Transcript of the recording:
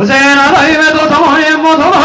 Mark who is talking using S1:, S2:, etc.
S1: حسين عليه مدرسة مهم وطبعا